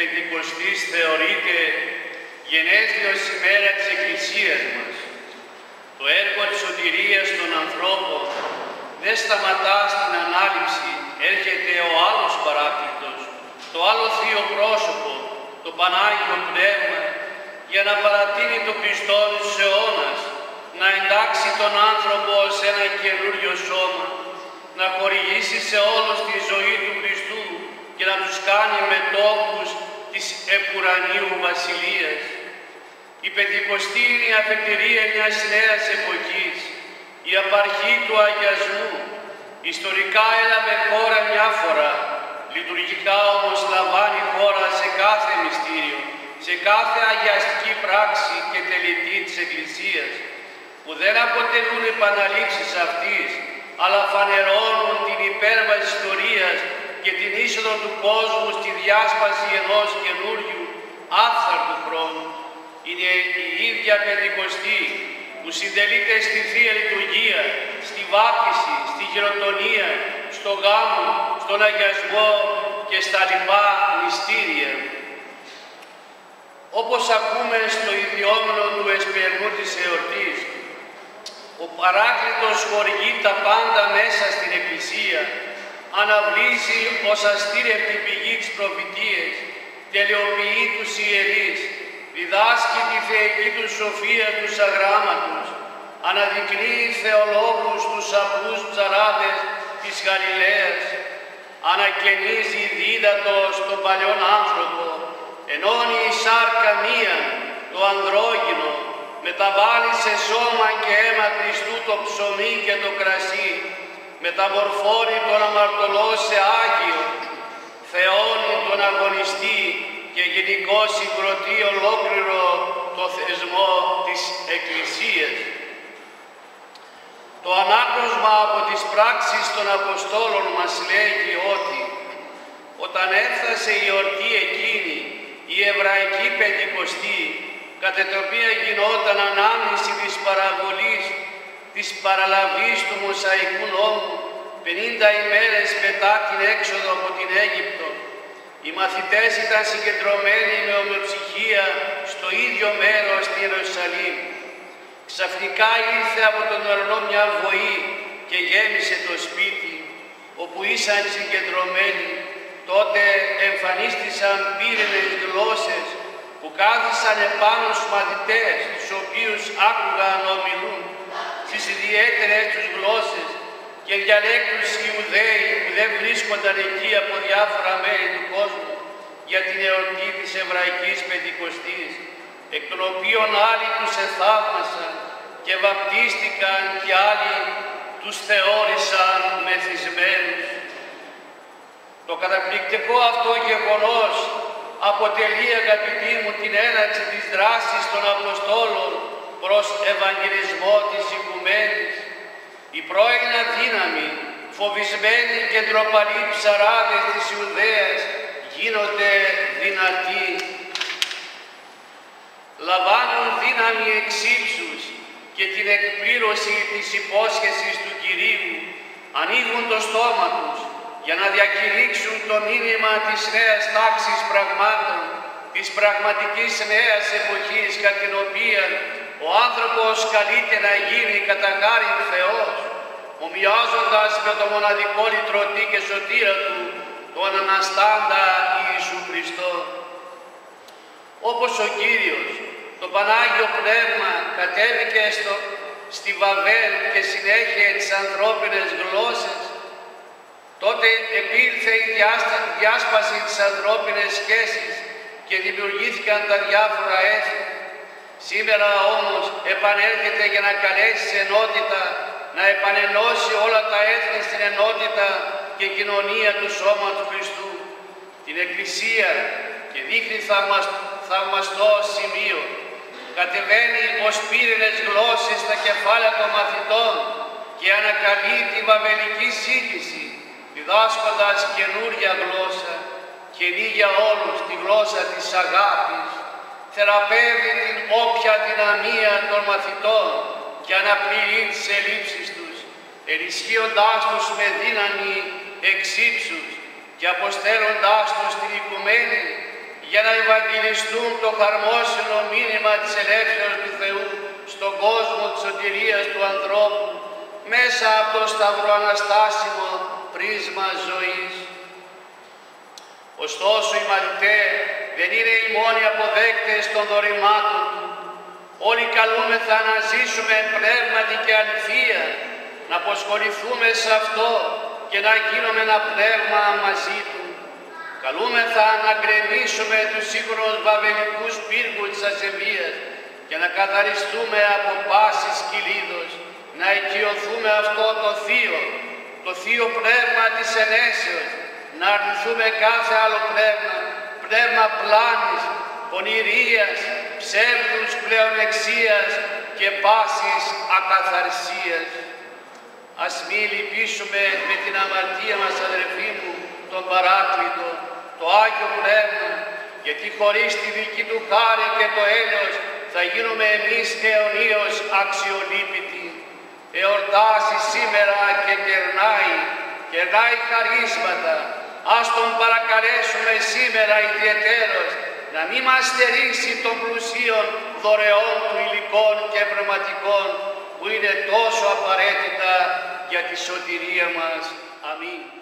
Πεντηκοστής θεωρείται γενέθλιος ημέρα της Εκκλησίας μας. Το έργο της σωτηρίας των ανθρώπων δεν σταματά στην ανάληψη, έρχεται ο άλλος παράκλητος, το άλλο θείο πρόσωπο, το Πανάγιο Πνεύμα, για να παρατείνει το πιστό του αιώνας, να εντάξει τον άνθρωπο σε ένα καινούριο σώμα, να χορηγήσει σε όλους τη ζωή του Χριστού και να τους κάνει μετόχους της επουρανίου βασιλείας. Η Πεντηκοστή είναι η αφετηρία μιας νέας εποχής, η απαρχή του αγιασμού. Ιστορικά έλαβε χώρα μια φορά, λειτουργικά όμως λαμβάνει χώρα σε κάθε μυστήριο, σε κάθε αγιαστική πράξη και τελετή της Εκκλησίας, που δεν αποτελούν επαναλήψεις αυτής, αλλά φανερώνουν την υπέρβαση ιστορίας και την είσοδο του κόσμου στη διάσπαση ενός καινούριου άφθαρτου χρόνου. Είναι η ίδια Πεντηκοστή που συντελείται στη Θεία Λειτουργία, στη βάπτιση, στη χειροτονία, στο γάμο, στον αγιασμό και στα λοιπά μυστήρια. Όπως ακούμε στο ιδιόμενο του εσπερμού της εορτής, ο παράκλητος χορηγεί τα πάντα μέσα στην Εκκλησία, αναβλύσει ως αστήρευτη πηγή της προφητείας, τελειοποιεί τους ιερείς, διδάσκει τη θεϊκή του σοφία τους αγράμματος, αναδεικνύει θεολόγους τους απλούς ψαράδες της Γαλιλαίας, ανακαινίζει δίδατος στον παλιόν άνθρωπο, ενώνει η σάρκα μία, το ανδρόγυνο, μεταβάλλει σε σώμα και αίμα Χριστού το ψωμί και το κρασί, μεταμορφώνει τον αμαρτωλό σε Άγιο, θεώνει τον αγωνιστή και γενικώ συγκροτεί ολόκληρο το θεσμό της Εκκλησίας. Το ανάκροσμα από τις πράξεις των Αποστόλων μας λέγει ότι όταν έφτασε η ορτή εκείνη, η Εβραϊκή Πεντηκοστή, κατά την οποία γινόταν ανάμνηση της παραβολής της παραλαβής του Μωσαϊκού νόμου 50 ημέρες μετά την έξοδο από την Αίγυπτο. Οι μαθητές ήταν συγκεντρωμένοι με ομοιοψυχία στο ίδιο μέρος στην Ιερουσαλήμ. Ξαφνικά ήρθε από τον ουρανό μια βοή και γέμισε το σπίτι όπου ήσαν συγκεντρωμένοι. Τότε εμφανίστησαν πύρινες γλώσσες που κάθισαν επάνω στους μαθητές, τους οποίους άκουγαν να ομιλούν στις ιδιαίτερες τους γλώσσες και διαλέκτους Ιουδαίοι που δεν βρίσκονταν εκεί από διάφορα μέρη του κόσμου για την εορτή της Εβραϊκής Πεντηκοστής, εκ των οποίων άλλοι τους εθαύμασαν και βαπτίστηκαν και άλλοι τους θεώρησαν μεθυσμένους. Το καταπληκτικό αυτό γεγονός αποτελεί αγαπητοί μου την έναρξη της δράσης των Αποστόλων προς Ευαγγελισμό της οικουμένης. Η πρώην δύναμη, φοβισμένοι και ντροπαλοί ψαράδες της Ιουδαίας γίνονται δυνατοί. Λαμβάνουν δύναμη εξύψους και την εκπλήρωση της υπόσχεσης του Κυρίου ανοίγουν το στόμα τους για να διακηρύξουν το μήνυμα της νέας τάξης πραγμάτων, της πραγματικής νέας εποχής κατά την οποία ο άνθρωπος καλείται να γίνει κατά χάρη Θεός, ομοιάζοντας με το μοναδικό λυτρωτή και σωτήρα Του, τον Αναστάντα Ιησού Χριστό. Όπως ο Κύριος, το Πανάγιο Πνεύμα κατέβηκε στο, στη Βαβέλ και συνέχεια τις ανθρώπινες γλώσσες, τότε επήλθε η διάσπαση της ανθρώπινες σχέσης και δημιουργήθηκαν τα διάφορα έθνη. Σήμερα όμως επανέρχεται για να καλέσει σε ενότητα, να επανενώσει όλα τα έθνη στην ενότητα και κοινωνία του σώματος Χριστού, την Εκκλησία και δείχνει θαυμαστό σημείο. Κατεβαίνει ως πύρινες γλώσσες στα κεφάλαια των μαθητών και ανακαλεί τη βαβελική σύγχυση, διδάσκοντας καινούρια γλώσσα, καινή για όλους τη γλώσσα της αγάπης, θεραπεύει την όποια δυναμία των μαθητών και αναπληρεί τις ελλείψεις τους, ενισχύοντάς τους με δύναμη εξύψους και αποστέλλοντάς τους την οικουμένη για να ευαγγελιστούν το χαρμόσυνο μήνυμα της ελεύθερης του Θεού στον κόσμο της σωτηρίας του ανθρώπου μέσα από το σταυροαναστάσιμο πρίσμα ζωής. Ωστόσο οι μαθητές δεν είναι οι μόνοι αποδέκτες των δωρημάτων του. Όλοι καλούμεθα να ζήσουμε πνεύματι και αληθεία, να αποσχοληθούμε σε αυτό και να γίνουμε ένα πνεύμα μαζί του. Καλούμεθα να γκρεμίσουμε τους σύγχρονους βαβελικούς πύργους της ασεβίας και να καθαριστούμε από πάσης κυλίδος, να οικειωθούμε αυτό το Θείο, το Θείο Πνεύμα της Ενέσεως, να αρνηθούμε κάθε άλλο πνεύμα, πνεύμα πλάνης, πονηρίας, ψεύδους πλεονεξίας και πάσης ακαθαρσίας. Ας μη λυπήσουμε με την αμαρτία μας αδερφοί μου, τον Παράκλητο, το Άγιο Πνεύμα, γιατί χωρίς τη δική του χάρη και το έλεος θα γίνουμε εμείς αιωνίως αξιολύπητοι. Εορτάζει σήμερα και κερνάει, κερνάει χαρίσματα. Ας τον παρακαλέσουμε σήμερα ιδιαιτέρως να μην μας στερήσει των πλουσίων δωρεών του υλικών και πνευματικών που είναι τόσο απαραίτητα για τη σωτηρία μας. Αμήν.